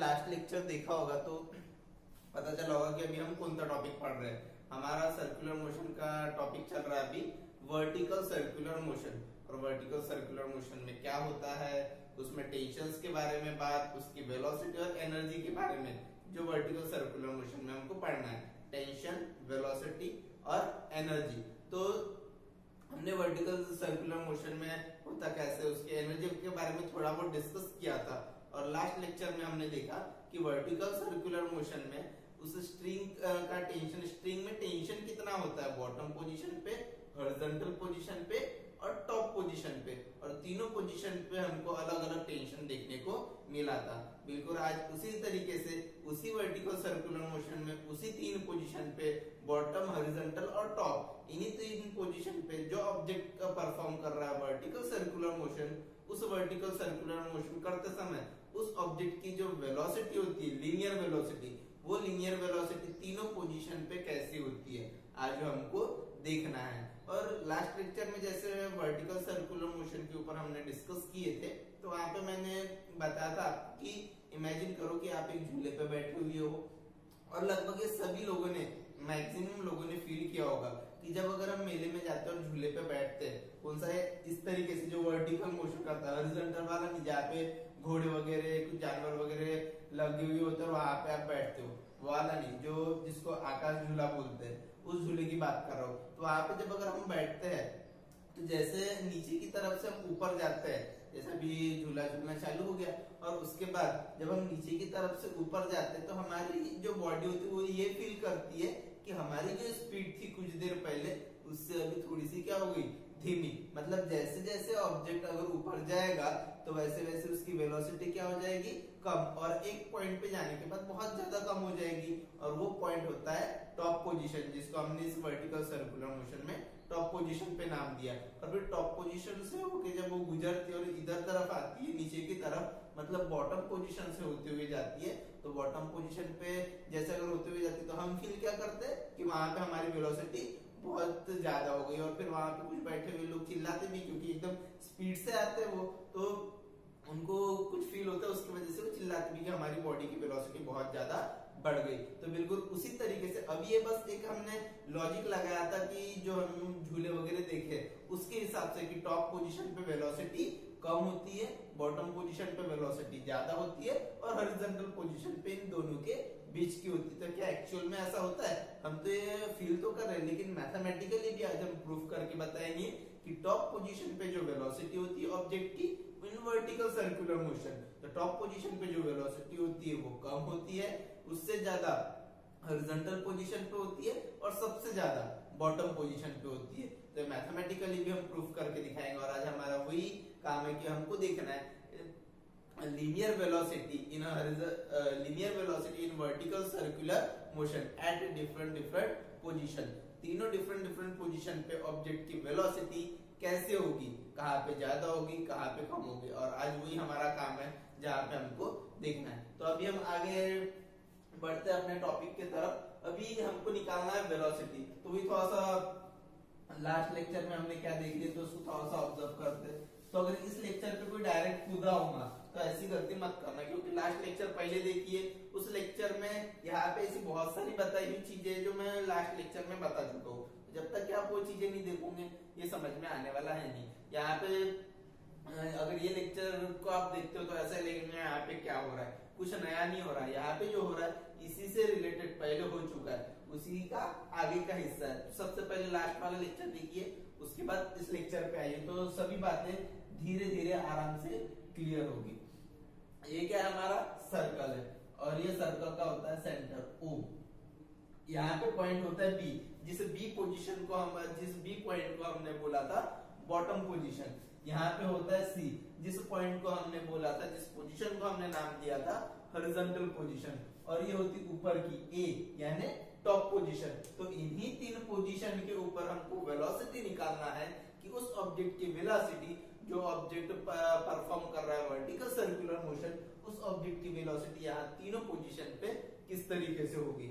Last lecture देखा होगा तो पता चला होगा कि अभी हम कौन सा टॉपिक पढ़ रहे हैं। हमारा सर्कुलर मोशन का टॉपिक चल रहा है अभी वर्टिकल सर्कुलर मोशन और वर्टिकल सर्कुलर मोशन में क्या होता है, उसमें टेंशंस के बारे में बात, उसकी वेलोसिटी और एनर्जी के बारे में, जो वर्टिकल सर्कुलर मोशन में हमको पढ़ना है। टेंशन वेलोसिटी और एनर्जी तो हमने वर्टिकल सर्कुलर मोशन में होता कैसे, उसके एनर्जी के बारे में थोड़ा बहुत डिस्कस किया था। और लास्ट लेक्चर में हमने देखा कि वर्टिकल सर्कुलर मोशन में उस स्ट्रिंग का टेंशन स्ट्रिंग में टेंशन कितना होता है? बॉटम पोजीशन पे हॉरिजॉन्टल पोजीशन पे और टॉप पोजीशन पे। और तीनों पोजीशन पे हमको अलग अलग टेंशन देखने को मिला था। बिल्कुल आज उसी तरीके से, उसी वर्टिकल सर्कुलर मोशन में, उसी तीन पोजीशन पे बॉटम हॉरिजॉन्टल और टॉप इन्हीं तीन पोजीशन पे जो ऑब्जेक्ट परफॉर्म कर रहा है वर्टिकल सर्कुलर मोशन उस वर्टिकल सर्कुलर मोशन करते समय उस ऑब्जेक्ट की जो वेलोसिटी होती है लीनियर वेलोसिटी वो लीनियर वेलोसिटी तीनों पोजीशन पे कैसी होती है, आज हमको देखना है। और लास्ट लेक्चर में जैसे वर्टिकल सर्कुलर मोशन के ऊपर हमने डिस्कस किए थे तो वहाँ पे मैंने बताया था कि इमेजिन करो कि आप एक झूले पे बैठे हुए हो, और लगभग ये सभी लोगों ने मैक्सिमम लोगों ने फील किया होगा कि जब अगर हम मेले में जाते हैं और झूले पे बैठते हैं, कौन सा है? इस तरीके से जो वर्टिकल मोशन करता है वाला जहाँ पे घोड़े वगैरह, कुछ जानवर वगैरह लगे हुए होते हैं, वहाँ पे आप बैठते हो। वाला नहीं, जो जिसको आकाश झूला बोलते हैं, उस झूले की बात कर रहा हूँ। तो वहाँ पे जब अगर हम बैठते हैं तो जैसे नीचे की तरफ़ से हम ऊपर जाते हैं, जैसे अभी झूला झूलना चालू हो गया, और उसके बाद जब हम नीचे की तरफ़ से ऊपर जाते हैं तो हमारी जो बॉडी होती है, वो ये फील करती है कि हमारी जो स्पीड थी कुछ देर पहले, उससे अभी थोड़ी सी क्या हो गई? धीमी। मतलब जैसे जैसे ऑब्जेक्ट अगर ऊपर जाएगा तो वैसे वैसे उसकी वेलोसिटी क्या हो जाएगी? कम। और एक पॉइंट पे जाने के बाद बहुत ज़्यादा कम हो जाएगी। और वो पॉइंट होता है टॉप पोजीशन जिसको हमने इस वर्टिकल सर्कुलर मोशन में टॉप पोजीशन पे नाम दिया। और फिर टॉप पोजीशन से होके जब वो गुजरती है और इधर तरफ़ आती है, नीचे की तरफ़ मतलब बॉटम पोजीशन से होते हुए जाती है तो बॉटम पोजीशन पे जैसे अगर होते हुए जाती है तो हम फील क्या करते हैं? कि वहाँ पे हमारी वेलोसिटी बहुत ज़्यादा हो गई और फिर वहाँ पे कुछ बैठे हुए लोग चिल्लाते भी क्योंकि एकदम स्पीड से आते हैं वो। तो उनको कुछ फील होता है, उसकी वजह से वो चिल्लाते भी कि हमारी बॉडी की वेलोसिटी बहुत ज़्यादा बढ़ गई। तो बिल्कुल उसी तरीके से अब ये बस एक हमने लॉजिक लगाया था कि जो हम झूले वगैरह देखे, उसके हिसाब से कि टॉप पोजीशन पे वेलोसिटी कम होती है बॉटम पोजीशन पे वेलोसिटी ज़्यादा होती है और हॉरिजॉन्टल पोजीशन पे इन दोनों के बीच की होती है। तो क्या एक्चुअल में ऐसा होता है? हम तो ये फील तो कर रहे हैं, लेकिन मैथमेटिकली भी आज हम प्रूफ करके बताएँगे कि टॉप पोजीशन पे जो वेलोसिटी होती है ऑब्जेक्ट की इन वर्टिकल सर्कुलर मोशन तो टॉप पोजीशन पे जो वेलोसिटी होती है, वो कम होती है, उससे ज़्यादा हॉरिजॉन्टल पोजीशन पे होती है और सबसे ज़्यादा बॉटम पोजीशन पे होती है। तो मैथमेटिकली भी हम प्रूफ करके दिखाएँगे और आज हमारा वही काम है कि हमको देखना है linear velocity in linear velocity in vertical circular motion at different different position तीनों डिफरेंट डिफरेंट पोजीशन पे ऑब्जेक्ट की वेलोसिटी कैसे होगी? कहाँ पे ज़्यादा होगी, कहाँ पे कम होगी? और आज वही हमारा काम है, जहाँ पे हमको देखना है। तो अभी हम आगे बढ़ते अपने टॉपिक के तरफ़। अभी हमको निकालना है वेलोसिटी तो भी थोड़ा सा लास्ट लेक्चर में हमने क्या देख लिया तो उसको थोड़ा सा ऑब्ज़र्व करते तो अगर इस लेक्चर पे कोई डायरेक्ट कूदा होगा तो ऐसी गलती मत करना, क्योंकि लास्ट लेक्चर पहले देखिए उस लेक्चर में यहाँ पे ऐसी बहुत सारी बताई हुई चीज़ें जो मैं लास्ट लेक्चर में बता चुका हूँ। जब तक कि आप वो चीज़ें नहीं देखोगे, ये समझ में आने वाला है नहीं। यहाँ पे अगर ये लेक्चर को आप देखते हो तो ऐसा लगेगा यहाँ पे क्या हो रहा है? कुछ नया नहीं हो रहा है। यहाँ पे जो हो रहा है, इसी से रिलेटेड पहले हो चुका है। उसी का आगे का हिस्सा है। तो सबसे पहले लास्ट वाला लेक्चर देखिए, उसके बाद इस लेक्चर पे आइए। तो सभी बातें धीरे धीरे आराम से क्लियर होगी। ये क्या है हमारा? सर्कल है। और ये सर्कल का होता है सेंटर ओ यहाँ पे पॉइंट होता है बी जिस बी पोजीशन को हम, जिस बी पॉइंट को हमने बोला था बॉटम पोजीशन यहाँ पे होता है सी जिस पॉइंट को हमने बोला था, जिस पोजीशन को हमने नाम दिया था हॉरिजॉन्टल पोजीशन और ये होती ऊपर की ए यानी टॉप पोजीशन तो इन्हीं तीन पोजीशन के ऊपर हमको वेलोसिटी निकालना है कि उस ऑब्जेक्ट की वेलोसिटी जो ऑब्जेक्ट परफॉर्म कर रहा है वर्टिकल सर्कुलर मोशन उस ऑब्जेक्ट की वेलोसिटी यहाँ तीनों पोजीशन पे किस तरीके से होगी?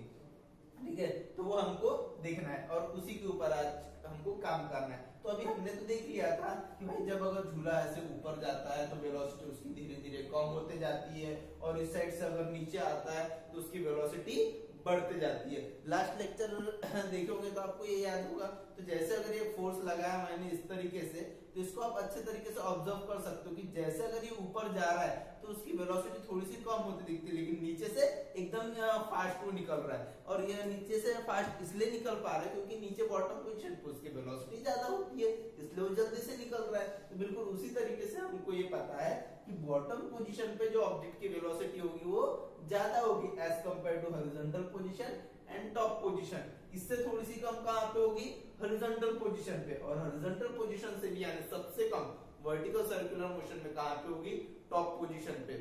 ठीक है? तो वो हमको देखना है और उसी के ऊपर आज हमको काम करना है। तो अभी हमने तो देख लिया था कि भाई जब अगर झूला ऐसे ऊपर जाता है तो वेलोसिटी उसकी धीरे धीरे कम होते जाती है और इस साइड से अगर नीचे आता है तो उसकी वेलोसिटी बढ़ते जाती है। लास्ट लेक्चर देखोगे तो आपको ये याद होगा। तो जैसे अगर ये फोर्स लगाया मैंने इस तरीके से इसको आप अच्छे तरीके से ऑब्ज़र्व कर सकते हो कि जैसे अगर ये ऊपर जा रहा है तो उसकी वेलोसिटी थोड़ी सी कम होती दिखती है, लेकिन नीचे से एकदम फास्ट वो निकल रहा है। और ये नीचे से फास्ट इसलिए निकल पा रहा है क्योंकि नीचे बॉटम पोजिशन पे उसकी वेलोसिटी ज़्यादा होती है, इसलिए वो जल्दी से निकल रहा है। तो बिल्कुल उसी तरीके से हमको ये पता है कि बॉटम पोजीशन पे जो ऑब्जेक्ट की वेलोसिटी होगी, वो ज़्यादा होगी as compare to horizontal position and top position इससे थोड़ी सी कम कहाँ पे होगी? हॉरिजॉन्टल पोजीशन पे। और हॉरिजॉन्टल पोजीशन से भी यानी सबसे कम वर्टिकल सर्कुलर मोशन में कहाँ पे होगी? टॉप पोजीशन पे।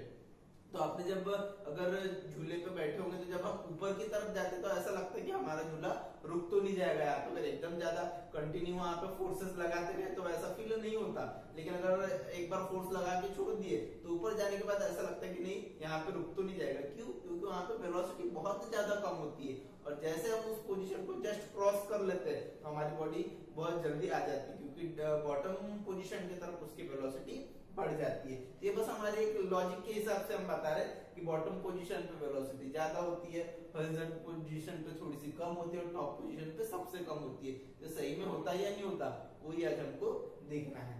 तो आपने जब अगर झूले पे बैठे होंगे तो जब हम ऊपर की तरफ़ जाते तो ऐसा लगता है कि हमारा झूला रुक तो नहीं जाएगा यहाँ पे। अगर एकदम ज़्यादा कंटिन्यू वहाँ पे फोर्सेस लगाते रहे तो ऐसा फील नहीं होता। लेकिन अगर एक बार फोर्स लगा के छोड़ दिए तो ऊपर जाने के बाद ऐसा लगता है कि नहीं, यहाँ पे रुक तो नहीं जाएगा। क्यों? क्योंकि वहाँ पे वेलोसिटी बहुत ज़्यादा कम होती है। और जैसे हम उस पोजिशन को जस्ट क्रॉस कर लेते हैं तो हमारी बॉडी बहुत जल्दी आ जाती है, क्योंकि बॉटम पोजिशन की तरफ़ उसकी वेलोसिटी बढ़ जाती है। ये बस हमारे एक लॉजिक के हिसाब से हम बता रहे हैं कि बॉटम पोजीशन पे वेलोसिटी ज़्यादा होती है हॉरिजॉन्टल पोजीशन पे थोड़ी सी कम होती है और टॉप पोजीशन पे सबसे कम होती है। तो सही में होता है या नहीं होता, वही आज हमको देखना है।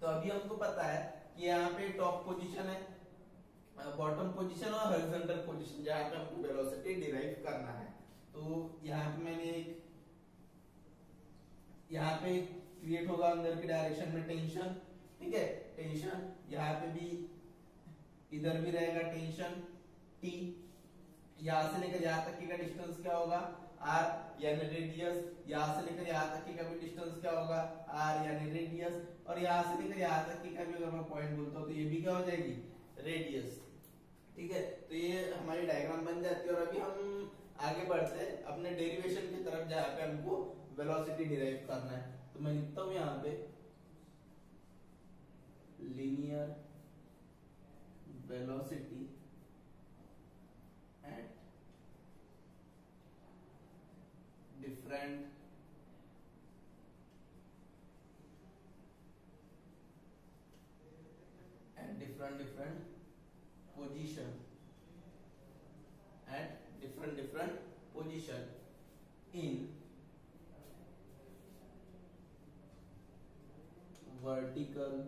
तो अभी हमको पता है कि यहाँ पे टॉप पोजीशन है बॉटम पोजीशन और हॉरिजॉन्टल पोजीशन जहाँ पे हमको वेलोसिटी डिराइव करना है। तो यहाँ पे मैंने एक यहाँ पे क्रिएट होगा अंदर की डायरेक्शन में टेंशन ठीक है? टेंशन यहाँ पे भी इधर भी रहेगा टेंशन टी यहाँ से लेकर यहाँ तक का डिस्टेंस क्या होगा? आर यानी रेडियस यहाँ से लेकर यहाँ तक का भी डिस्टेंस क्या होगा? आर यानी रेडियस और यहाँ से लेकर यहाँ तक का भी अगर मैं पॉइंट बोलता हूँ तो ये भी क्या हो जाएगी? रेडियस ठीक है? तो ये हमारी डायग्राम बन जाती है और अभी हम आगे बढ़ते हैं। अपने डेरिवेशन की तरफ़ जहाँ पे हमको वेलोसिटी डिराइव करना है। तो मैं लिखता हूँ यहाँ पे linear velocity at different at different different position at different different position in vertical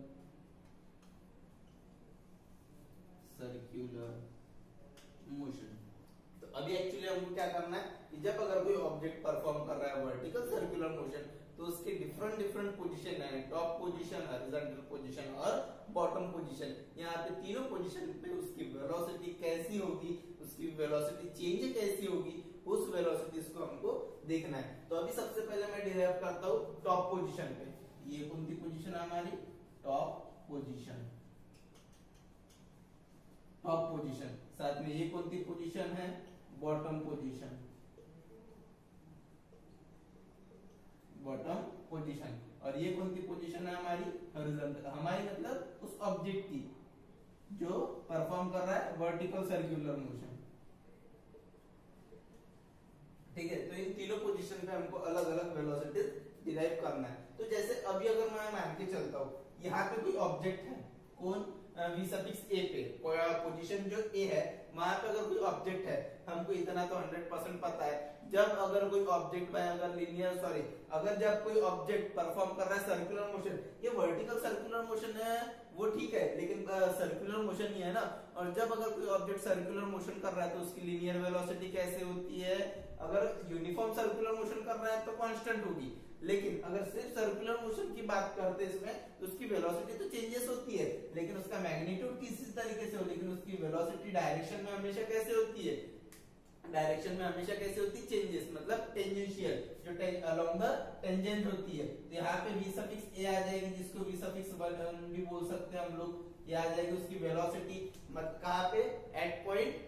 करना है कि जब अगर कोई ऑब्जेक्ट परफॉर्म कर रहा है वर्टिकल सर्कुलर मोशन तो उसके डिफरेंट डिफरेंट पोजीशन है टॉप पोजीशन हॉरिजॉन्टल पोजीशन और बॉटम पोजीशन यहाँ पे तीनों पोजीशन पे उसकी वेलोसिटी कैसी होगी, उसकी वेलोसिटी चेंज कैसी होगी, उस वेलोसिटी को हमको देखना है। तो अभी सबसे पहले मैं डिराइव करता हूँ टॉप पोजिशन पे। ये कौन सी पोजीशन है हमारी? टॉप पोजिशन टॉप पोजीशन साथ में ये कौन सी पोजीशन है? बॉटम पोजीशन बॉटम पोजीशन और ये कौन सी पोजीशन है हमारी? हॉरिजॉन्टल हमारी मतलब उस ऑब्जेक्ट की, जो परफॉर्म कर रहा है वर्टिकल सर्कुलर मोशन ठीक है? तो इन तीनों पोजीशन पे हमको अलग अलग वेलोसिटी डिराइव करना है। तो जैसे अभी अगर मैं मान के चलता हूँ, यहाँ पे कोई ऑब्जेक्ट है। कौन? वी सफिक्स ए पे। पोजीशन जो ए है, वहाँ पे अगर कोई ऑब्जेक्ट है हमको इतना तो 100 परसेंट पता है। जब अगर कोई ऑब्जेक्ट में अगर लिनियर सॉरी अगर जब कोई ऑब्जेक्ट परफॉर्म कर रहा है सर्कुलर मोशन ये वर्टिकल सर्कुलर मोशन है, वो ठीक है, लेकिन सर्कुलर मोशन नहीं है ना। और जब अगर कोई ऑब्जेक्ट सर्कुलर मोशन कर रहा है तो उसकी लीनियर वेलोसिटी कैसे होती है? अगर यूनिफॉर्म सर्कुलर मोशन कर रहा है तो कांस्टेंट होगी। लेकिन अगर सिर्फ़ सर्कुलर मोशन की बात करते हैं इसमें तो उसकी वेलोसिटी तो चेंजेस होती है। लेकिन उसका मैग्नीट्यूड किसी तरीके से हो, लेकिन उसकी वेलोसिटी डायरेक्शन में हमेशा कैसे होती है? डायरेक्शन में हमेशा कैसे होती है? चेंजेस मतलब टेंजेंशियल जो अलोंग द टेंजेंट होती है। तो यहाँ पे वी सफिक्स ए आ जाएगी, जिसको वी सफिक्स भी बोल सकते हैं हम लोग। ये आ जाएगी उसकी वेलोसिटी मत, कहाँ पे? At point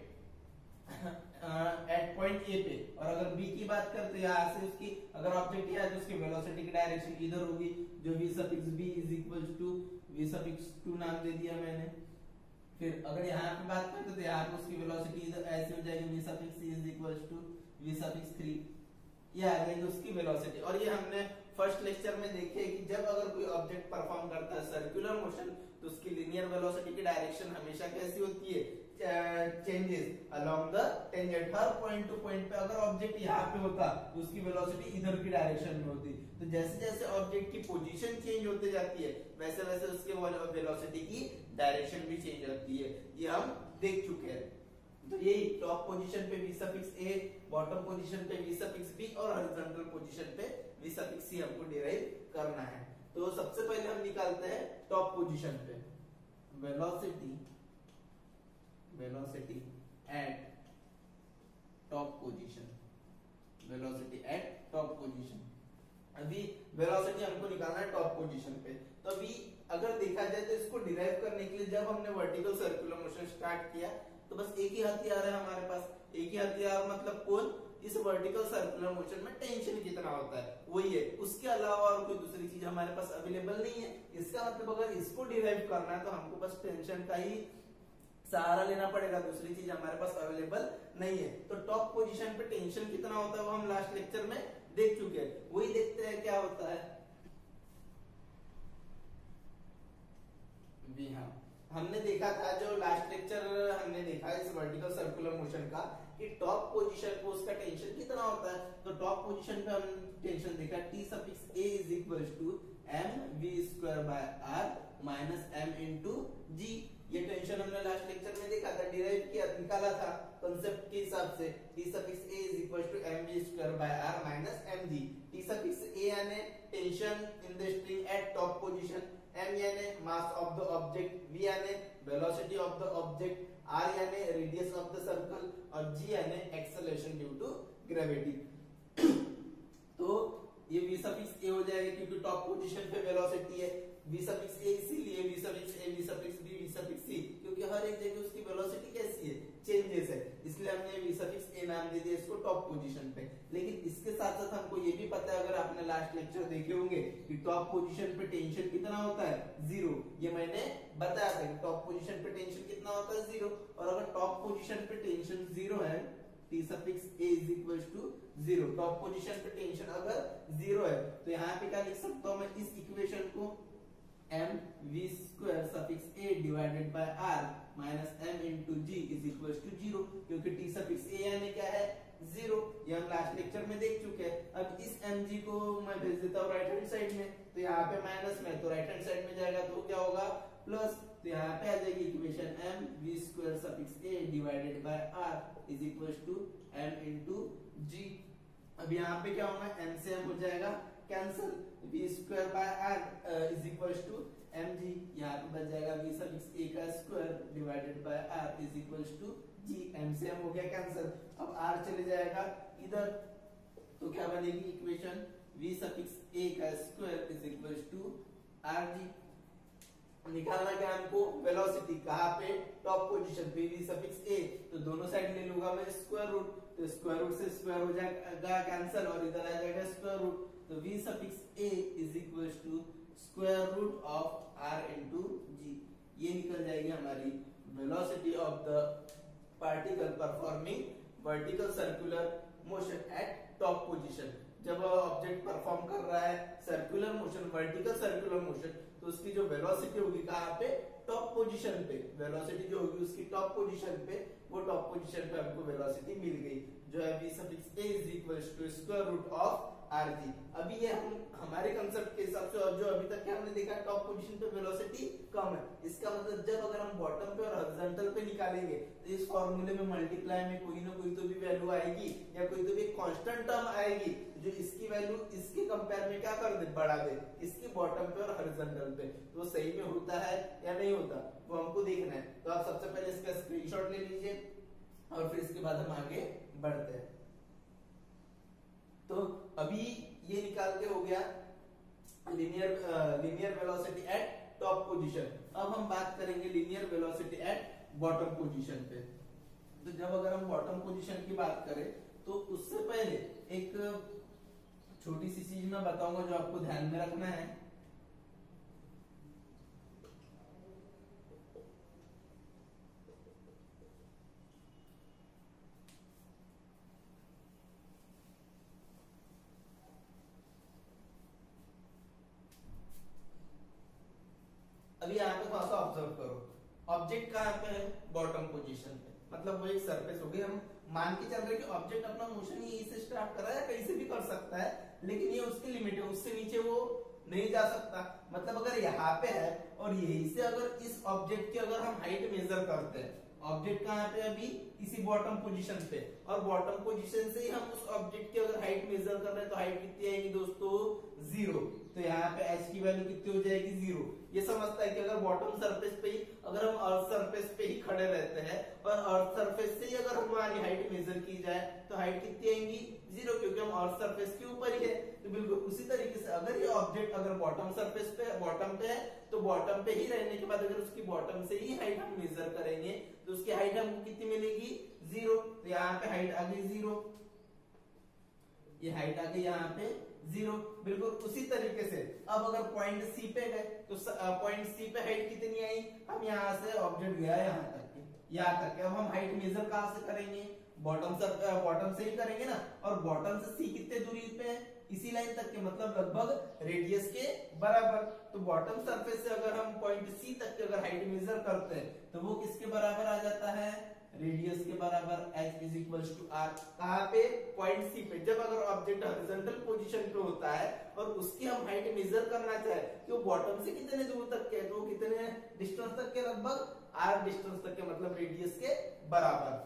at point A पे। और अगर बी की बात करते हैं यहाँ से उसकी, अगर ऑब्जेक्ट है तो उसकी वेलोसिटी की डायरेक्शन इधर होगी, जो v suffix b is equal to v suffix 2 नाम दे दिया मैंने। फिर अगर यहाँ पे बात करते तो यहाँ पे उसकी वेलोसिटी ऐसे हो जाएगी v suffix is equal to v suffix 3 ये आ गई उसकी वेलोसिटी और ये हमने फ़र्स्ट लेक्चर में देखे कि जब अगर कोई ऑब्जेक्ट परफॉर्म करता है सर्कुलर मोशन तो उसकी लिनियर वेलोसिटी की डायरेक्शन हमेशा कैसी होती है? चेंजेस अलोंग द टेंजेंट हर पॉइंट टू पॉइंट पे अगर ऑब्जेक्ट यहाँ पे होता तो उसकी वेलोसिटी इधर की डायरेक्शन में होती। तो जैसे जैसे ऑब्जेक्ट की पोजीशन चेंज होते जाती है, वैसे वैसे उसके वेलोसिटी की डायरेक्शन भी चेंज होती है। ये हम देख चुके हैं। तो यही टॉप पोजीशन पे v suffix a bottom position पे v सफिक्स b और हॉरिजॉन्टल पोजीशन पे v सफिक्स c हमको डिराइव करना है। तो सबसे पहले हम निकालते हैं टॉप पोजीशन पे। Velocity velocity at top position velocity at top position अभी वेलोसिटी हमको निकालना है टॉप पोजीशन पे। तो अभी अगर देखा जाए तो इसको डिराइव करने के लिए जब हमने वर्टिकल सर्कुलर मोशन स्टार्ट किया तो बस एक ही हथियार है हमारे पास। एक ही हथियार मतलब कौन? इस वर्टिकल सर्कुलर मोशन में टेंशन कितना होता है। वही है। उसके अलावा और कोई दूसरी चीज़ हमारे पास अवेलेबल नहीं है। इसका मतलब अगर इसको डिराइव करना है तो हमको बस टेंशन का ही सहारा लेना पड़ेगा दूसरी चीज़ हमारे पास अवेलेबल नहीं है। तो टॉप पोजीशन पे टेंशन कितना होता है वो हम लास्ट लेक्चर में देख चुके हैं। वही देखते हैं क्या होता है। भी हाँ। हमने देखा था जो लास्ट लेक्चर हमने देखा इस वर्टिकल सर्कुलर मोशन का कि टॉप पोजीशन पे उसका टेंशन कितना होता है। तो टॉप पोजीशन पे हम टेंशन देखा T suffix a is equals to m v square by r minus m into g ये टेंशन हमने लास्ट लेक्चर में देखा था डिराइव किया निकाला था कांसेप्ट के हिसाब से T suffix a is equals to m v square by r minus m g T suffix a यानी tension in the string at top position m यानी mass of the object v यानी velocity of the object r यानी radius of the circle और g यानी acceleration due to gravity तो ये v suffix a हो जाएगा क्योंकि टॉप पोजीशन पे वेलोसिटी है v सफिक्स a इसीलिए, v suffix a, v suffix b, v suffix c, क्योंकि हर एक जगह उसकी वेलोसिटी कैसी है? चेंजेस है। इसलिए हमने v सफिक्स a नाम दे दिया इसको टॉप पोजीशन पे। लेकिन इसके साथ साथ हमको ये भी पता है, अगर आपने लास्ट लेक्चर देखे होंगे कि टॉप पोजीशन पे टेंशन कितना होता है? ज़ीरो ये मैंने बताया था कि टॉप पोजीशन पे टेंशन कितना होता है? ज़ीरो और अगर टॉप पोजीशन पे टेंशन ज़ीरो है टॉप पोजीशन पे टेंशन अगर ज़ीरो है तो यहाँ पे क्या लिख सकता हूँ मैं? इस इक्वेशन को m v square suffix a divided by r minus m into g is equals to zero क्योंकि t सफिक्स a यानी क्या है? ज़ीरो ये हम लास्ट लेक्चर में देख चुके हैं। अब इस mg को मैं भेज देता हूँ राइट हैंड साइड में। तो यहाँ पे माइनस में तो राइट हैंड साइड में जाएगा तो क्या होगा? प्लस तो यहाँ पे आ जाएगी equation m v square suffix a divided by r is equals to m into g. अब यहाँ पे क्या होगा? M से m हो जाएगा। Cancel v square by r is equals to mg यहाँ पे बच जाएगा v सफिक्स a का square divided by r is equals to g m से m हो गया कैंसिल अब r चले जाएगा इधर तो क्या बनेगी इक्वेशन v सफिक्स a का square is equals to rg निकालना क्या हमको? वेलोसिटी कहाँ पे? टॉप पोजीशन पे v सफिक्स a. तो दोनों साइड ले लूँगा मैं स्क्वायर रूट तो स्क्वायर रूट से स्क्वायर हो जाएगा कैंसिल और इधर आ जाएगा स्क्वायर रूट तो v suffix a is equals to square root of r into g. ये निकल जाएगी हमारी velocity of the particle performing vertical circular motion at top position जब ऑब्जेक्ट परफॉर्म कर रहा है circular motion vertical circular motion तो उसकी जो वेलोसिटी होगी कहाँ पे? टॉप पोजीशन पे। वेलोसिटी जो होगी उसकी टॉप पोजीशन पे। वो टॉप पोजीशन पे हमको वेलोसिटी मिल गई। जो है v suffix a is equals to square root of rg अभी ये हम, हमारे कंसेप्ट के हिसाब से और जो अभी तक हमने देखा टॉप पोजीशन पे वेलोसिटी कम है। इसका मतलब जब अगर हम बॉटम पे और हॉरिजॉन्टल पे निकालेंगे तो इस फॉर्मूले में मल्टीप्लाई में कोई ना कोई तो भी वैल्यू आएगी, या कोई तो भी कांस्टेंट टर्म आएगी, जो इसकी वैल्यू इसके कंपेयर में क्या कर दे, बढ़ा दे, इसकी बॉटम पे और हॉरिजॉन्टल पे। तो सही में होता है या नहीं होता, वो हमको देखना है। तो आप सबसे पहले इसका स्क्रीनशॉट ले लीजिए, और फिर इसके बाद हम आगे बढ़ते हैं। तो अभी ये निकाल के हो गया linear linear velocity at top position अब हम बात करेंगे linear velocity at bottom position पे। तो जब अगर हम बॉटम पोजीशन की बात करें तो उससे पहले एक छोटी सी चीज़ मैं बताऊँगा जो आपको ध्यान में रखना है। ऑब्जेक्ट कहाँ पे है? बॉटम पोजीशन पे। मतलब वो एक सरफेस हो गई। हम मान के चल रहे कि ऑब्जेक्ट अपना मोशन यहीं से स्टार्ट कर रहा है कहीं से भी कर सकता है, लेकिन ये उसकी लिमिट है। उससे नीचे वो नहीं जा सकता। मतलब अगर यहाँ पे है और यहीं से अगर इस ऑब्जेक्ट की अगर हम हाइट मेजर करते हैं ऑब्जेक्ट कहाँ पे अभी? इसी बॉटम पोजीशन पे। और बॉटम पोजीशन से ही हम उस ऑब्जेक्ट की अगर हाइट मेजर कर रहे हैं तो हाइट कितनी आएगी दोस्तों? ज़ीरो तो यहाँ पे एच की वैल्यू कितनी हो जाएगी? ज़ीरो ये समझता है कि अगर बॉटम सरफेस पे ही, अगर हम अर्थ सरफेस पे ही खड़े रहते हैं, और अर्थ सरफेस से ही अगर हमारी हाइट मेजर की जाए तो हाइट कितनी आएँगी? ज़ीरो क्योंकि हम अर्थ सरफेस के ऊपर ही है। तो बिल्कुल उसी तरीके से अगर ये ऑब्जेक्ट अगर बॉटम सरफेस पे बॉटम पे है तो बॉटम पे ही रहने के बाद अगर उसकी बॉटम से ही हाइट हम मेजर करेंगे तो उसकी हाइट हमको कितनी मिलेगी? ज़ीरो तो यहाँ पे हाइट आ गई ज़ीरो ये हाइट आ गई यहाँ पे ज़ीरो बिल्कुल उसी तरीके से। अब अगर पॉइंट सी पे गए तो पॉइंट सी पे हाइट कितनी आई? हम यहाँ से ऑब्जेक्ट गया यहाँ तक के। यहाँ तक के। अब हम हाइट मेजर कहाँ से करेंगे? बॉटम से बॉटम से ही करेंगे ना। और बॉटम से सी कितने दूरी पे है? इसी लाइन तक के मतलब लगभग रेडियस के बराबर। तो बॉटम सरफेस से अगर हम पॉइंट सी तक के अगर हाइट मेजर करते हैं तो वो किसके बराबर आ जाता है? रेडियस के बराबर h is equal to r कहा पे? पॉइंट सी पे। जब अगर ऑब्जेक्ट हॉरिजॉन्टल पोजीशन पे होता है और उसकी हम हाइट मेजर करना चाहे तो बॉटम से कितने दूर तक के? तो कितने डिस्टेंस तक के? लगभग आर डिस्टेंस तक के मतलब रेडियस के बराबर।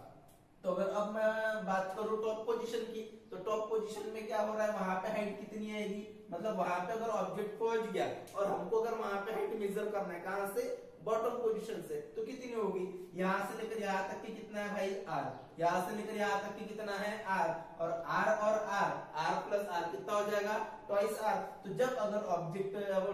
तो अगर अब मैं बात करूँ टॉप पोजीशन की तो टॉप पोजीशन में क्या हो रहा है? वहाँ पे हाइट कितनी आएगी? मतलब वहाँ पे अगर ऑब्जेक्ट पहुँच गया और हमको अगर वहाँ पे हाइट मेजर करना है, कहाँ से? बॉटम पोजीशन से तो कितनी होगी? यहाँ से लेकर यहाँ तक की कितना है भाई? आर यहाँ से लेकर यहाँ तक की कितना है? आर और आर और आर आर प्लस आर कितना हो जाएगा? ट्वाइस आर तो जब अगर ऑब्जेक्ट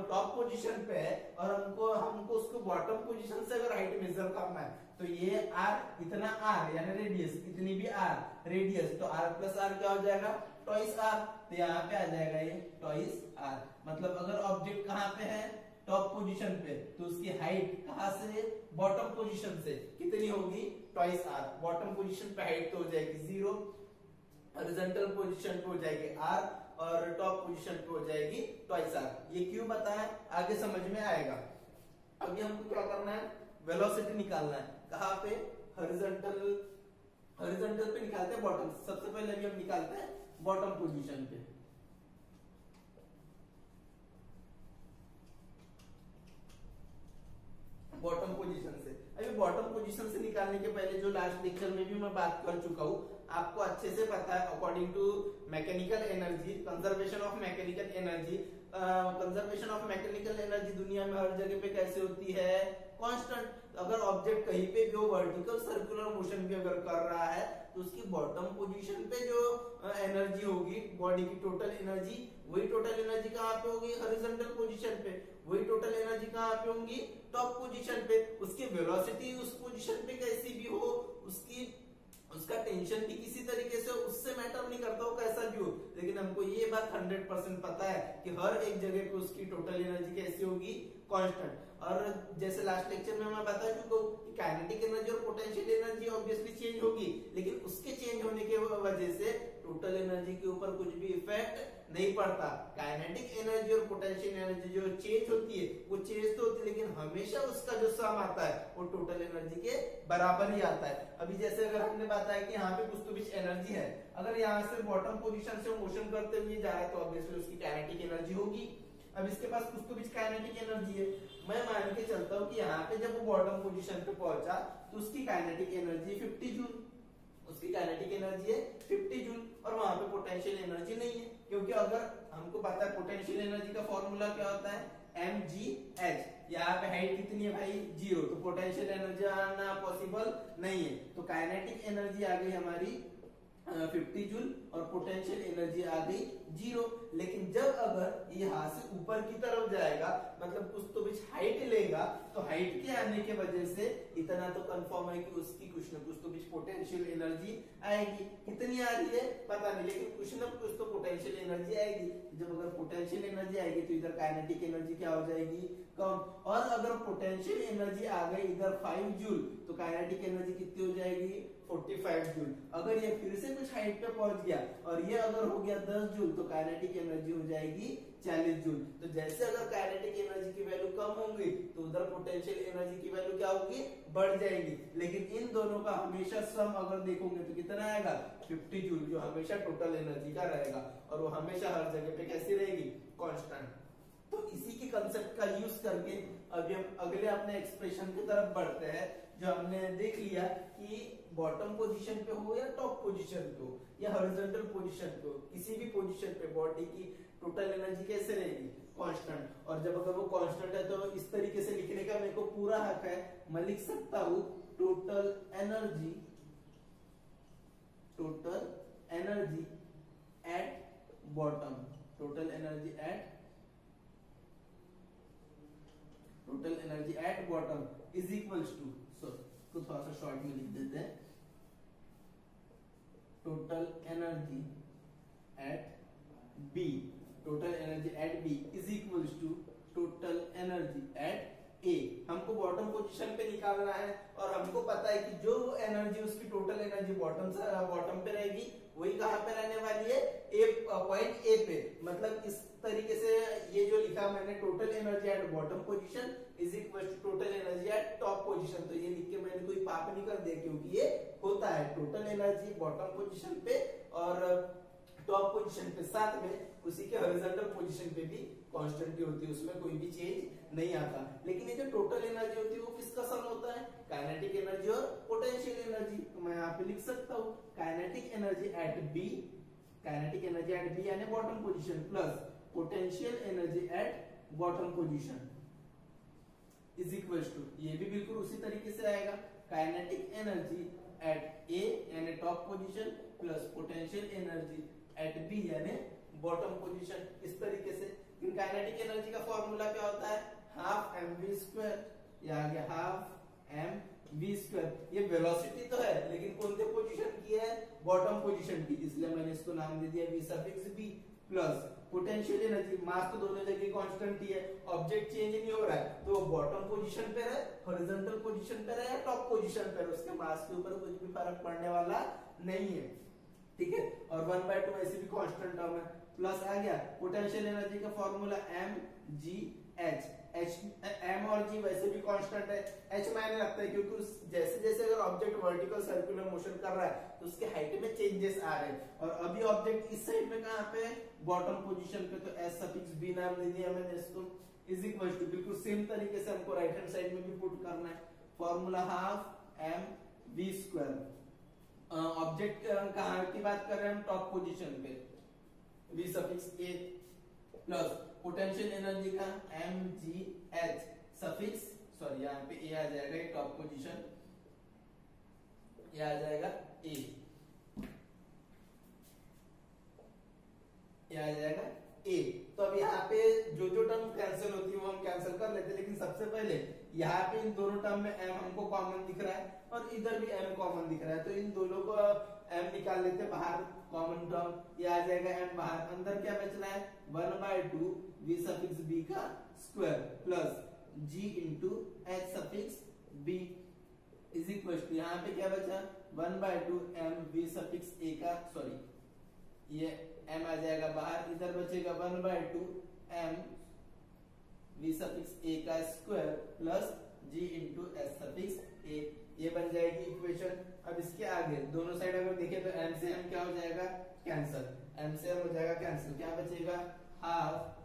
टॉप पोजीशन पे है, और हमको हमको उसको बॉटम पोजीशन से अगर हाइट मेजर करना है तो ये आर इतना आर यानी रेडियस इतनी भी आर रेडियस तो आर प्लस आर क्या हो जाएगा? ट्वाइस आर तो यहाँ पे आ जाएगा ये ट्वाइस आर मतलब अगर ऑब्जेक्ट कहाँ पे है? टॉप पोजीशन पे तो उसकी हाइट कहा से बॉटम पोजीशन से कितनी होगी? ट्वाइस आर बॉटम पोजीशन पे हाइट तो हो जाएगी ज़ीरो हॉरिजॉन्टल पोजीशन पे हो जाएगी आर और टॉप पोजीशन पे हो जाएगी ट्वाइस आर ये क्यों बताया आगे समझ में आएगा। अभी हमको क्या करना है? वेलोसिटी निकालना है। कहाँ पे? हॉरिजॉन्टल हॉरिजॉन्टल पे निकालते हैं बॉटम सबसे पहले अभी हम निकालते हैं बॉटम पोजीशन पे। बॉटम पोजीशन से। अभी बॉटम पोजीशन से निकालने के पहले जो लास्ट लेक्चर में भी मैं बात कर चुका हूँ, आपको अच्छे से पता है according to mechanical energy conservation of mechanical energy conservation of mechanical energy दुनिया में हर जगह पे कैसे होती है? कांस्टेंट अगर ऑब्जेक्ट कहीं पे भी वर्टिकल सर्कुलर मोशन भी अगर कर रहा है तो उसकी बॉटम पोजीशन पे जो एनर्जी होगी बॉडी की टोटल एनर्जी वही टोटल एनर्जी कहाँ पे होगी? हॉरिजॉन्टल पोजीशन पे। वही टोटल एनर्जी कहाँ पे होंगी? टॉप पोजीशन पे, उसकी वेलोसिटी उस पोजीशन पे कैसी भी हो, उसकी, उसका टेंशन भी किसी तरीके से उससे मैटर नहीं करता हो कैसा भी हो। लेकिन हमको ये बात 100 परसेंट पता है कि हर एक जगह पे उसकी टोटल एनर्जी कैसी होगी? कांस्टेंट और जैसे लास्ट लेक्चर में मैं बता चुका कि काइनेटिक एनर्जी और पोटेंशियल एनर्जी ऑब्वियसली चेंज होगी, लेकिन उसके चेंज होने के वजह से टोटल एनर्जी के ऊपर कुछ भी इफ़ेक्ट नहीं पड़ता। काइनेटिक एनर्जी और पोटेंशियल एनर्जी जो चेंज होती है, वो चेंज तो होती है, लेकिन हमेशा उसका जो सम आता है, वो टोटल एनर्जी के बराबर ही आता है। अभी जैसे अगर हमने बताया कि यहाँ पे कुछ तो कुछ एनर्जी है, अगर यहाँ से बॉटम पोजीशन से मोशन करते हुए जा रहा है तो ऑब्वियसली उसकी काइनेटिक एनर्जी होगी। अब इसके पास कुछ तो कुछ काइनेटिक एनर्जी है। मैं मान के चलता हूँ कि यहाँ पे जब वो बॉटम पोजिशन पे पहुँचा तो उसकी काइनेटिक एनर्जी 50 जूल। उसकी काइनेटिक एनर्जी है 50 जूल और वहाँ पे पोटेंशियल एनर्जी नहीं है। क्योंकि अगर हमको पता है पोटेंशियल एनर्जी का फॉर्मूला क्या होता है? एम जी एच यहाँ पे हाइट कितनी है भाई? ज़ीरो तो पोटेंशियल एनर्जी आना पॉसिबल नहीं है। तो काइनेटिक एनर्जी आ गई हमारी फिफ्टी जूल और पोटेंशियल एनर्जी आ गई ज़ीरो लेकिन जब अगर यहाँ से ऊपर की तरफ़ जाएगा मतलब कुछ तो बीच हाइट लेगा तो हाइट के आने के वजह से इतना तो कंफर्म है कि उसकी कुछ न कुछ तो बीच पोटेंशियल एनर्जी आएगी। कितनी आ रही है? पता नहीं, लेकिन कुछ न कुछ तो पोटेंशियल एनर्जी आएगी। जब अगर पोटेंशियल एनर्जी आएगी तो इधर काइनेटिक एनर्जी क्या हो जाएगी? कम। और अगर पोटेंशियल एनर्जी आ गई इधर फाइव जूल तो काइनेटिक एनर्जी कितनी हो जाएगी? 45 जूल अगर ये फिर से कुछ हाइट पे पहुँच गया और ये अगर हो गया 10 जूल तो काइनेटिक एनर्जी हो जाएगी 40 जूल। तो जैसे अगर काइनेटिक एनर्जी की वैल्यू कम होगी तो उधर पोटेंशियल एनर्जी की वैल्यू क्या होगी? बढ़ जाएगी। लेकिन इन दोनों का हमेशा सम अगर देखोगे तो कितना आएगा? 50 जूल, जो हमेशा टोटल एनर्जी का रहेगा और वो हमेशा हर जगह पे कैसी रहेगी? कॉन्स्टेंट तो इसी के कंसेप्ट का यूज़ करके अभी हम अगले अपने एक्सप्रेशन की तरफ़ बढ़ते हैं। जो हमने देख लिया कि बॉटम पोजीशन पे हो या टॉप पोजीशन पे हो, या हॉरिजॉन्टल पोजीशन पे हो, किसी भी पोजीशन पे बॉडी की टोटल एनर्जी कैसे रहेगी? कांस्टेंट और जब अगर वो कांस्टेंट है तो इस तरीके से लिखने का मेरे को पूरा हक है। मैं लिख सकता हूँ total energy total energy at bottom total energy at total energy at bottom is equals to सो को थोड़ा सा शॉर्ट में लिख देते हैं। Total energy at B total energy at B is equal to total energy at A हमको bottom position पे निकालना है और हमको पता है कि जो एनर्जी उसकी टोटल एनर्जी बॉटम से बॉटम पे रहेगी वही कहाँ पे रहने वाली है? ए पॉइंट ए पे। मतलब इस तरीके से ये जो लिखा मैंने total energy at bottom position is equal to total energy at top position तो ये लिख के मैंने कोई पाप नहीं कर दिया क्योंकि ये होता है। टोटल एनर्जी बॉटम पोजीशन पे और टॉप पोजीशन पे साथ में उसी के हॉरिजॉन्टल पोजीशन पे भी कांस्टेंट होती है। उसमें कोई भी चेंज नहीं आता। लेकिन ये जो टोटल एनर्जी होती है, वो किसका सम होता है? काइनेटिक एनर्जी और पोटेंशियल एनर्जी तो मैं यहाँ पे लिख सकता हूँ kinetic energy at B kinetic energy at B यानी bottom position plus potential energy at bottom position is equal to ये भी बिल्कुल उसी तरीके से आएगा। काइनेटिक एनर्जी एट ए यानी top position plus potential energy at B यानी बॉटम पोजीशन इस तरीके से। काइनेटिक एनर्जी का फॉर्मूला क्या होता है? हाफ़ एम वी स्क्वायर या आगे हाफ़ एम वी स्क्वायर ये वेलोसिटी तो है, लेकिन कौन से पोजीशन की है? बॉटम पोजीशन की. इसलिए मैंने इसको नाम दे दिया v suffix b plus potential energy mass तो दोनों जगह कांस्टेंट ही है. ऑब्जेक्ट चेंज नहीं हो रहा है. तो बॉटम पोजीशन पे रहे हॉरिजॉन्टल पोजीशन पे रहे या टॉप पोजीशन पे रहे उसके मास के ऊपर कुछ भी फ़र्क पड़ने वाला नहीं है. ठीक है? और वन बाय टू ऐसे भी कांस्टेंट टर्म है. प्लस आ गया. पोटेंशियल एनर्जी का formula m g h h m और जी वैसे भी कांस्टेंट है। एच मायने रखता है क्योंकि जैसे जैसे अगर ऑब्जेक्ट वर्टिकल सर्कुलर मोशन कर रहा है तो उसके हाइट में चेंजेस आ रहे हैं। और अभी ऑब्जेक्ट इस साइड में कहाँ पे बॉटम पोजीशन पे। तो एस सफिक्स बी नाम दे दिया मैंने इसको। इज़ इक्वल टू बिल्कुल सेम तरीके से हमको राइट हैंड साइड में भी पुट करना है। Formula half m v square object कहाँ की बात कर रहे हैं? हम टॉप पोजीशन पे। V suffix a plus potential energy का m g h suffix sorry यहाँ पे ए आ जाएगा टॉप पोजीशन ये आ जाएगा ए ये आ जाएगा ए तो अब यहाँ पे जो जो टर्म कैंसिल होती है, वो हम कैंसिल कर लेते हैं, लेकिन सबसे पहले यहाँ पे इन दोनों टर्म में एम हमको कॉमन दिख रहा है और इधर भी एम कॉमन दिख रहा है। तो इन दोनों को एम निकाल लेते बाहर कॉमन टर्म ये आ जाएगा एम बाहर। अंदर क्या बच रहा है? One by two v suffix b का square plus g into h suffix b is equal to यहाँ पे क्या बचा? One by two m v suffix a का सॉरी ये एम आ जाएगा बाहर, इधर बचेगा। One by two m v suffix a का square plus g into s suffix a ये बन जाएगी इक्वेशन अब इसके आगे, दोनों साइड अगर देखें तो एम से एम क्या हो जाएगा? कैंसल एम से एम हो जाएगा कैंसल क्या बचेगा? हाफ़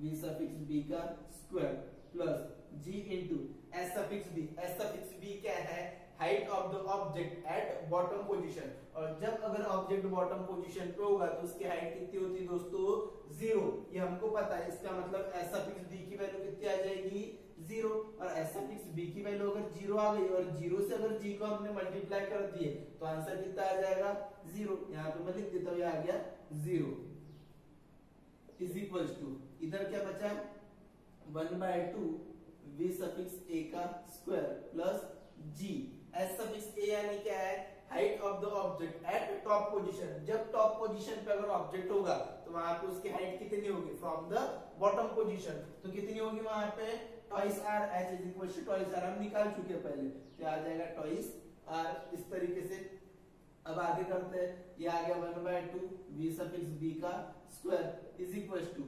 वी सफिक्स बी का square plus g into s suffix b s suffix b क्या है? Height of the object at bottom position और जब अगर ऑब्जेक्ट बॉटम पोजीशन पे होगा तो उसकी हाइट कितनी होती है दोस्तों? ज़ीरो ये हमको पता है। इसका मतलब एस सफिक्स बी की वैल्यू कितनी आ जाएगी? ज़ीरो और एस सफिक्स बी की वैल्यू अगर ज़ीरो आ गई और ज़ीरो से अगर जी को हमने मल्टीप्लाई कर दिए तो आंसर कितना आ जाएगा? ज़ीरो यहाँ पे मैं लिख देता हूँ आ गया ज़ीरो इज़ इक्वल टू इधर क्या बचा one by two v suffix a का square plus g s suffix a यानी क्या है? Height of the object at top position जब टॉप पोजीशन पे अगर ऑब्जेक्ट होगा तो वहाँ पे उसकी हाइट कितनी होगी? फ्रॉम द बॉटम पोजीशन तो कितनी होगी वहाँ पे? Twice r h is equal to twice r हम निकाल चुके हैं पहले। तो आ जाएगा टॉइस आर इस तरीके से अब आगे करते हैं। ये आ गया one by two v suffix b का square is equal to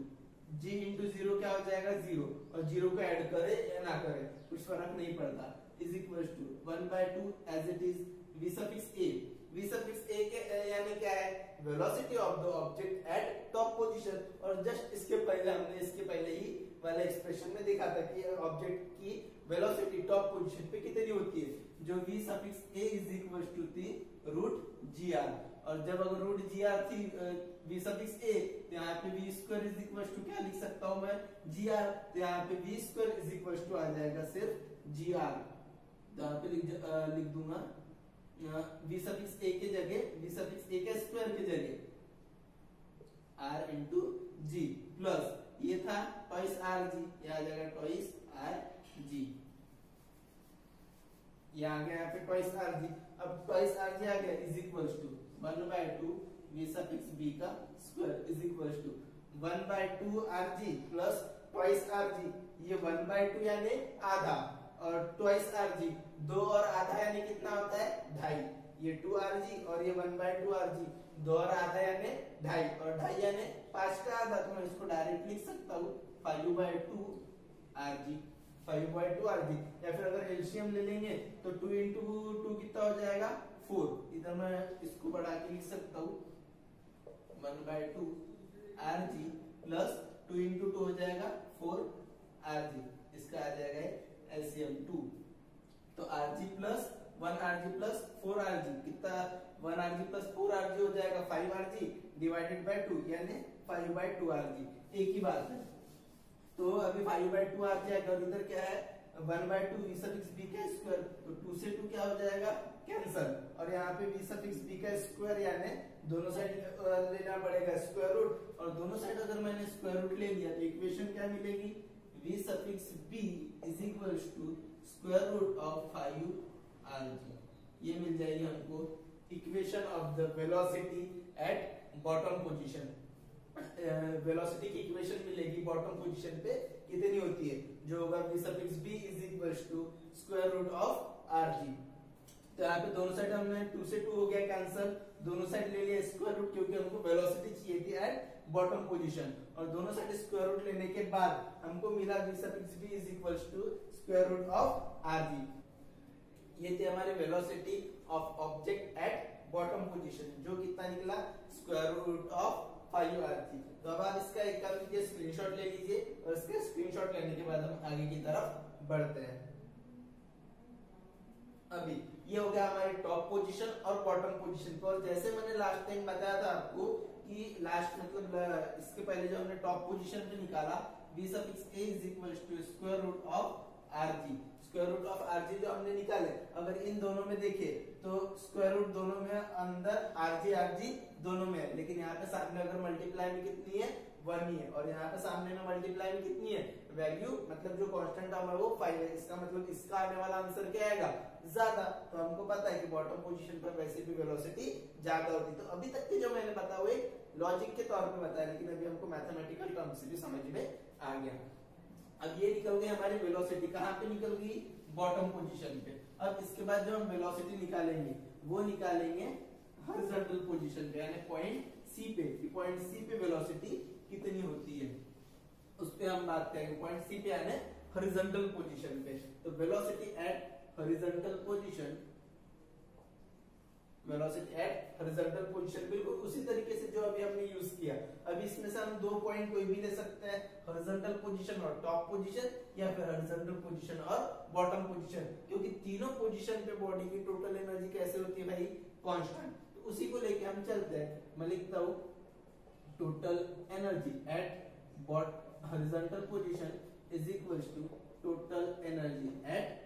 g into zero क्या हो जाएगा? ज़ीरो और ज़ीरो को ऐड करे या ना करे, कुछ फ़र्क नहीं पड़ता। Is equal to one by two as it is v suffix a v suffix a के, यानी क्या है? Velocity of the object at top position और जस्ट इसके पहले, हमने इसके पहले ही वाले एक्सप्रेशन में देखा था कि ऑब्जेक्ट की वेलोसिटी टॉप पोजीशन पे कितनी होती है? जो v suffix a is equal to थी रूट जी आर और जब अगर रूट जी आर थी v सफिक्स a तो यहाँ पे v square is equal to क्या लिख सकता हूँ मैं? जी आर तो यहाँ पे v square is equal to आ जाएगा सिर्फ़ जी आर तो यहाँ पे लिख, लिख दूँगा। v सफिक्स a के जगह v सफिक्स a के स्क्वायर के जगह r इंटू जी प्लस ये था टॉइस आर जी ये आ जाएगा टॉइस आर जी ये आ गया यहाँ पे ट्वाइस आर जी अब ट्वाइस आर जी आ गया is equal to one by two v suffix b का square is equal to one by two r g plus twice r g ये वन बाय टू यानी आधा और twice are g दो और आधा यानी कितना होता है? ढाई। ये टू आर जी और ये one by two r g दो और आधा यानी ढाई और ढाई यानी पाँच का आधा मैं इसको डायरेक्ट लिख सकता हूँ. Five by two r g five by two r d या फिर अगर एलसीएम ले लेंगे तो टू इंटू टू कितना हो जाएगा? फोर इधर मैं इसको बढ़ा के लिख सकता हूँ. One by two r g plus two into two हो जाएगा फोर आर जी इसका आ जाएगा एलसीएम टू तो r g plus one r g plus four r g कितना? One r g plus four r g हो जाएगा. Five r g divided by two यानी five by two r g एक ही बात है। तो अभी फाइव बाई टू आ जाएगा और इधर क्या है? One by two v suffix b का स्क्वायर तो टू से टू क्या हो जाएगा? कैंसल और यहाँ पे वी सफिक्स बी का स्क्वायर यानी दोनों साइड लेना पड़ेगा स्क्वायर रूट और दोनों साइड अगर मैंने स्क्वायर रूट ले लिया तो इक्वेशन क्या मिलेगी? V suffix b is equal to square root of five r g ये मिल जाएगी हमको equation of the velocity at bottom position velocity की इक्वेशन मिलेगी बॉटम पोजीशन पे, कितनी होती है? जो होगा v suffix b is equals to square root of r g. तो यहाँ पे दोनों साइड हमने 2 से 2 हो गया कैंसिल दोनों साइड ले लिया स्क्वायर रूट क्योंकि हमको वेलोसिटी चाहिए थी एट बॉटम पोजीशन और दोनों साइड स्क्वायर रूट लेने के बाद हमको मिला v suffix b is equals to square root of r g. ये थी हमारी velocity of object at bottom position जो कितना निकला square root of five r थी। तो अब आप इसका एक काम कीजिए स्क्रीनशॉट ले लीजिए और इसके स्क्रीनशॉट लेने के बाद हम आगे की तरफ़ बढ़ते हैं। अभी, ये हो गया हमारी टॉप पोजीशन और बॉटम पोजीशन पर जैसे मैंने लास्ट टाइम बताया था आपको कि लास्ट मतलब इसके पहले जो हमने टॉप पोजीशन पे निकाला v suffix a is equal to square root of r g square root of r g हमने निकाले, अगर इन दोनों में देखे तो स्क्वायर रूट दोनों में, अंदर आर जी आर जी दोनों में है। लेकिन यहाँ पे सामने अगर मल्टीप्लाई में कितनी है? वन ही है। और यहाँ पे सामने में मल्टीप्लाई में कितनी है? वैल्यू मतलब जो टर्म है वो फाइव है। इसका मतलब इसका आने वाला आंसर क्या आएगा? ज़्यादा। तो हमको पता है कि बॉटम पोजीशन पर वैसे भी वेलोसिटी ज़्यादा होती तो अभी तक के जो मैंने बताया लॉजिक के तौर पे बताया, लेकिन अभी हमको मैथमेटिकल टर्म से भी समझ में आ गया। अब ये निकल गई हमारी वेलोसिटी कहाँ पे निकल गई? बॉटम पोजीशन पे। अब इसके बाद जो हम वेलोसिटी निकालेंगे, वो निकालेंगे हॉरिजॉन्टल पोजीशन पे, यानी पॉइंट सी पे पॉइंट सी पे वेलोसिटी कितनी होती है। उस पे हम बात करेंगे। पॉइंट सी पे यानी हॉरिजॉन्टल पोजीशन पे। तो velocity at horizontal position velocity at horizontal position बिल्कुल उसी तरीके से जो अभी हमने यूज़ किया। अभी इसमें से हम दो पॉइंट कोई भी ले सकते हैं। हॉरिजॉन्टल पोजीशन और टॉप पोजीशन या फिर हॉरिजॉन्टल पोजीशन और बॉटम पोजीशन क्योंकि तीनों पोजीशन पे बॉडी की टोटल एनर्जी कैसे होती है भाई? कांस्टेंट तो उसी को लेके हम चलते हैं। मैं लिखता हूँ total energy at horizontal position is equal to total energy at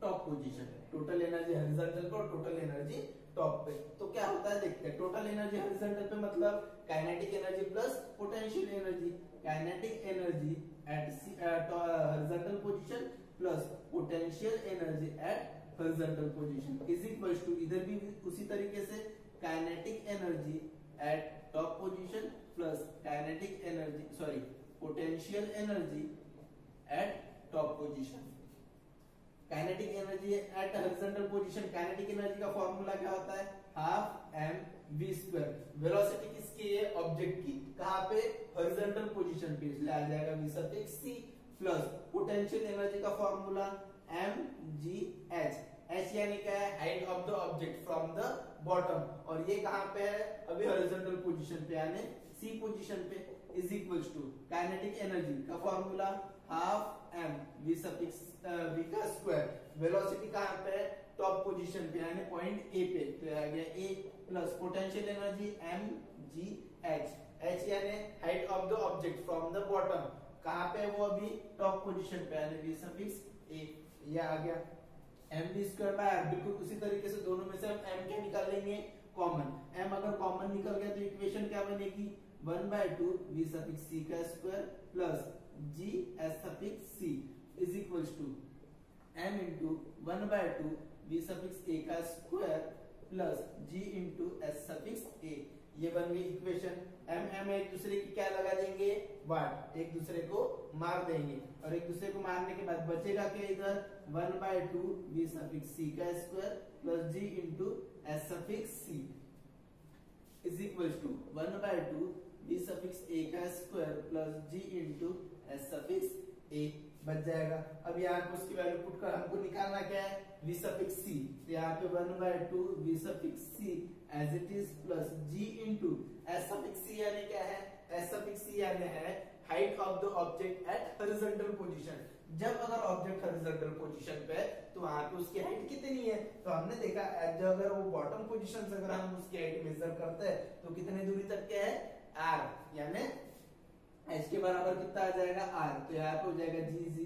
top position total energy horizontal पे और टोटल एनर्जी टॉप पे। तो क्या होता है देखते हैं। टोटल एनर्जी हॉरिजॉन्टल पे मतलब kinetic energy plus potential energy kinetic energy at horizontal position plus potential energy at horizontal position is equal to इधर भी उसी तरीके से kinetic energy at top position plus kinetic energy sorry potential energy at top position kinetic energy at horizontal position kinetic energy का formula क्या होता है? Half M V square velocity किसकी है? ऑब्जेक्ट की. कहाँ पे? हॉरिजॉन्टल पोजीशन पे. इसलिए आ जाएगा V suffix C plus potential energy का formula M G H H यानी क्या है? Height of the object from the bottom और ये कहाँ पे है? अभी हॉरिजॉन्टल पोजीशन पे यानी सी पोजीशन पे. Is equals to kinetic energy का formula half M V suffix V का स्क्वायर वेलोसिटी कहाँ पे है? टॉप पोजीशन पे, यानी पॉइंट ए पे। तो आ गया A plus potential energy M G H H यानी height of the object from the bottom कहाँ पे वो अभी? टॉप पोजीशन पे, यानी वी सफिक्स ए ये आ गया M B square by R बिल्कुल उसी तरीके से दोनों में से हम एम क्या निकाल लेंगे? कॉमन एम अगर कॉमन निकल गया तो इक्वेशन क्या बनेगी? One by two V suffix C का square plus G S suffix C is equals to M into one by two V suffix A का square plus G into S suffix A ये बन गई equation M M एक दूसरे की क्या लगा देंगे? वाट एक दूसरे को मार देंगे। और एक दूसरे को मारने के बाद बचेगा क्या इधर? One by two V suffix C का square plus G into S suffix C is equal to one by two V suffix A का square plus G into S suffix A बच जाएगा। अब यहाँ पे उसकी वैल्यू पुट कर, हमको निकालना क्या है? वी सफिक्स सी तो यहाँ पे one by two V suffix C as it is plus G into S suffix C यानी क्या है? एस सफिक्स सी यानी है height of the object at horizontal position जब अगर ऑब्जेक्ट हॉरिजॉन्टल पोजीशन पे तो वहाँ पे उसकी हाइट कितनी है? तो हमने देखा जब अगर वो बॉटम पोजीशन से अगर हम उसकी हाइट मेजर करते हैं तो कितने दूरी तक के है? आर यानी एच के बराबर कितना आ जाएगा आर तो यहाँ पे हो जाएगा जी जी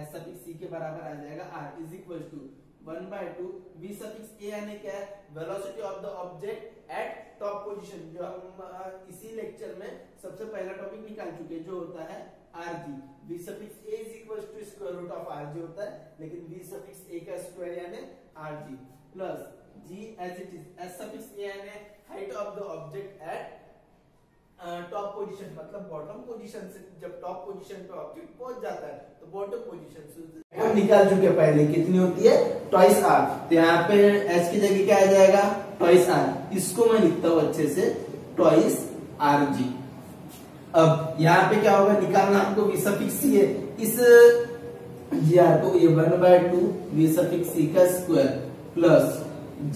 एस सफिक्स सी के बराबर आ जाएगा R is equal to one by two V suffix A यानी क्या है? Velocity of the object at top position जो हम इसी लेक्चर में सबसे पहला टॉपिक निकाल चुके जो होता है R G V suffix A is equal to square root of R G होता है, लेकिन वी सफिक्स ए का स्क्वायर यानी R G plus G as it is S suffix A यानी height of the object at top position मतलब bottom position से, जब top position पे ऑब्जेक्ट पहुँच जाता है तो बॉटम पोजीशन से हम निकाल चुके पहले। कितनी होती है? ट्वाइस आर तो यहाँ पे एच की जगह क्या आ जाएगा? ट्वाइस आर इसको मैं लिखता हूँ अच्छे से ट्वाइस आर जी अब यहाँ पे क्या होगा? निकालना हमको वी सफिक्स सी है। इस जी आर को ये one by two V suffix C का square plus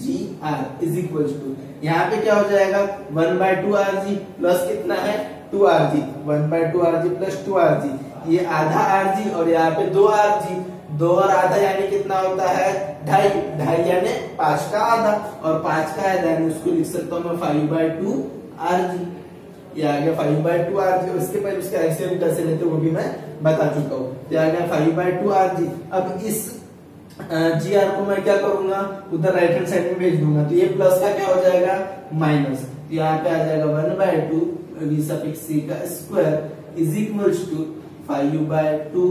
G R is equal to यहाँ पे क्या हो जाएगा? One by two R G plus कितना है? Two R G one by two R G plus two R G ये आधा आर जी और यहाँ पे दो आर जी दो और आधा यानी कितना होता है? ढाई. ढाई यानी पाँच का आधा. और पाँच का आधा यानी उसको लिख सकता हूँ मैं five by two R G ये आ गया five by two R G उसके पहले उसका एक्सएम कैसे लेते वो भी मैं बता चुका हूँ। ये आ गया five by two R G अब इस जी आर को मैं क्या करूँगा? उधर राइट हैंड साइड में भेज दूँगा। तो ये प्लस का क्या हो जाएगा? माइनस तो यहाँ पे आ जाएगा वन बाय टू सी का square is equals to five by two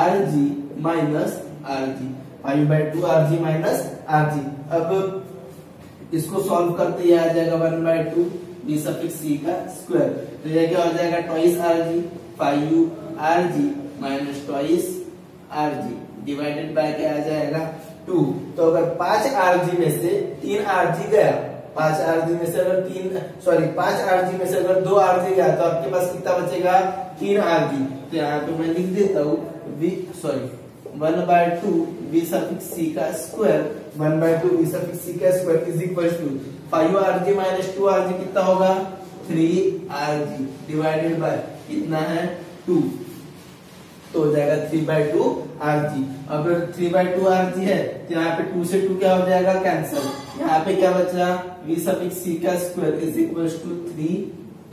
R G minus R G five by two R G minus R G अब इसको सॉल्व करते ये आ जाएगा one by two V suffix C का स्क्वायर तो यह क्या हो जाएगा? Twice R G five R G minus twice R G divided by क्या आ जाएगा? टू तो अगर पाँच आरजी में से तीन आरजी गया, पाँच आरजी में से अगर तीन सॉरी पाँच आरजी में से अगर दो आरजी गया तो आपके पास कितना बचेगा? तीन आरजी तो यहाँ पे मैं लिख देता हूँ V sorry one by two V suffix C का square one by two V suffix C का square is equal to five RG minus two RG कितना होगा? थ्री आरजी डिवाइडेड बाय कितना है? टू तो हो जाएगा three by two R G अगर three by two R G है तो यहाँ पे टू से टू क्या हो जाएगा? कैंसिल यहाँ पे क्या बचा? वी सफिक्स सी का square is equal to three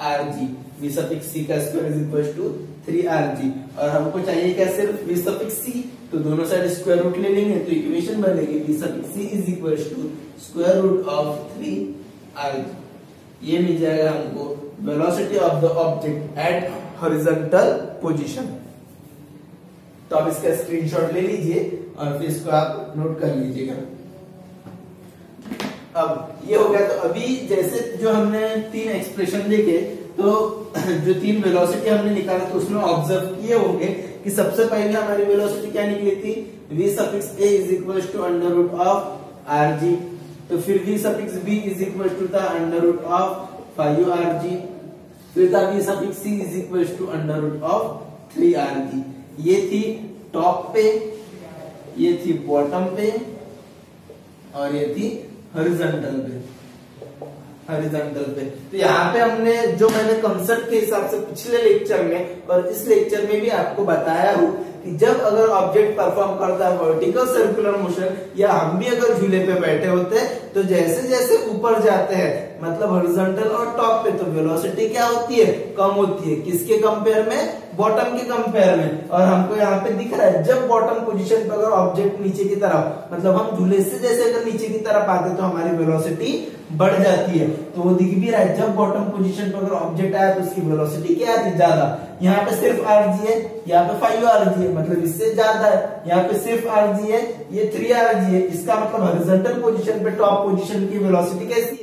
R G V suffix C का square is equal to three R G और हमको चाहिए क्या सिर्फ़ वी सफिक्स सी तो दोनों साइड स्क्वायर रूट ले लेंगे तो इक्वेशन बनेगी V suffix C is equal to square root of three R G ये मिल जाएगा हमको velocity of the object at horizontal position तो आप इसका स्क्रीनशॉट ले लीजिए और फिर इसको आप नोट कर लीजिएगा। अब ये हो गया तो अभी जैसे जो हमने तीन एक्सप्रेशन देखे तो जो तीन वेलोसिटी हमने निकाला तो उसमें ऑब्ज़र्व किए होंगे कि सबसे पहले हमारी वेलोसिटी क्या निकली थी? V suffix A is equal to under root of R G तो फिर V suffix B is equal to the under root of five R G फिर था v suffix c is equal to under root of three R G ये थी top पे, ये थी bottom पे, और ये थी हॉरिजॉन्टल पे हॉरिजॉन्टल पे। तो यहाँ पे हमने जो मैंने कंसेप्ट के हिसाब से पिछले लेक्चर में और इस लेक्चर में भी आपको बताया हूँ कि जब अगर ऑब्जेक्ट परफॉर्म करता है वर्टिकल सर्कुलर मोशन या हम भी अगर झूले पे बैठे होते तो जैसे जैसे ऊपर जाते हैं मतलब हॉरिजॉन्टल और टॉप पे तो वेलोसिटी क्या होती है? कम होती है। किसके कंपेयर में? बॉटम के कंपेयर में। और हमको यहाँ पे दिख रहा है, जब बॉटम पोजीशन पर अगर ऑब्जेक्ट नीचे की तरफ़ मतलब हम झूले से जैसे अगर नीचे की तरफ़ आते तो हमारी वेलोसिटी बढ़ जाती है। तो वो दिख भी रहा है, जब बॉटम पोजीशन पर अगर ऑब्जेक्ट आया तो उसकी वेलोसिटी क्या आती ज़्यादा। यहाँ पे सिर्फ़ आर जी है, यहाँ पे फाइव आर जी है मतलब इससे ज़्यादा है। यहाँ पे सिर्फ़ आर जी है, ये थ्री आर जी है। इसका मतलब हॉरिजॉन्टल पोजीशन पे टॉप पोजीशन की वेलोसिटी कैसी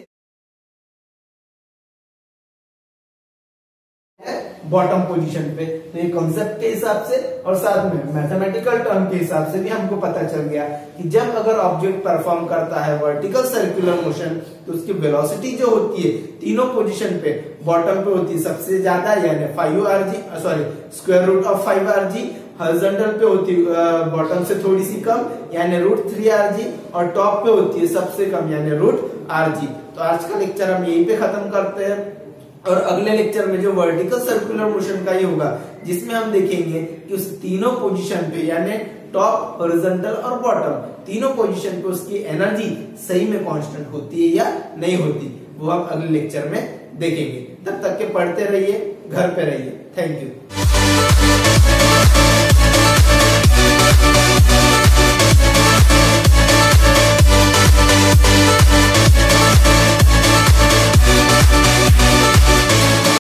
बॉटम पोजीशन पे। तो ये कॉन्सेप्ट के हिसाब से और साथ में मैथमेटिकल टर्म के हिसाब से भी हमको पता चल गया कि जब अगर ऑब्जेक्ट परफॉर्म करता है वर्टिकल सर्कुलर मोशन तो उसकी वेलोसिटी जो होती है तीनों पोजीशन पे बॉटम पे होती है सबसे ज़्यादा, यानी five R G sorry square root of five R G horizontal पे होती है बॉटम से थोड़ी सी कम, यानी रूट थ्री आर जी और टॉप पे होती है सबसे कम, यानी रूट आर जी तो आज का लेक्चर हम यहीं पे खत्म करते हैं। और अगले लेक्चर में जो वर्टिकल सर्कुलर मोशन का ही होगा, जिसमें हम देखेंगे कि उस तीनों पोजीशन पे, यानी टॉप हॉरिजॉन्टल और बॉटम तीनों पोजीशन पे उसकी एनर्जी सही में कांस्टेंट होती है या नहीं होती, वो हम अगले लेक्चर में देखेंगे। तब तक के पढ़ते रहिए, घर पे रहिए। Thank you